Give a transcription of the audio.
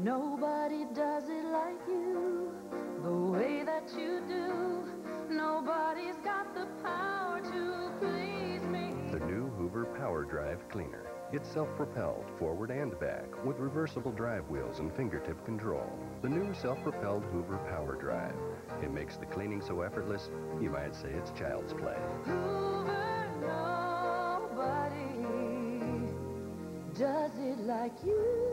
Nobody does it like you, the way that you do. Nobody's got the power to please me. The new Hoover Power Drive Cleaner. It's self-propelled, forward and back, with reversible drive wheels and fingertip control. The new self-propelled Hoover Power Drive. It makes the cleaning so effortless, you might say it's child's play. Hoover, nobody does it like you.